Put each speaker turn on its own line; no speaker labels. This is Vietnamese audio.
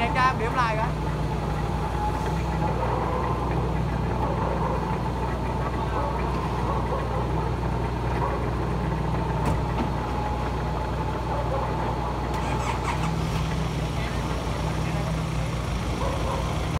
này cho em điểm lại cái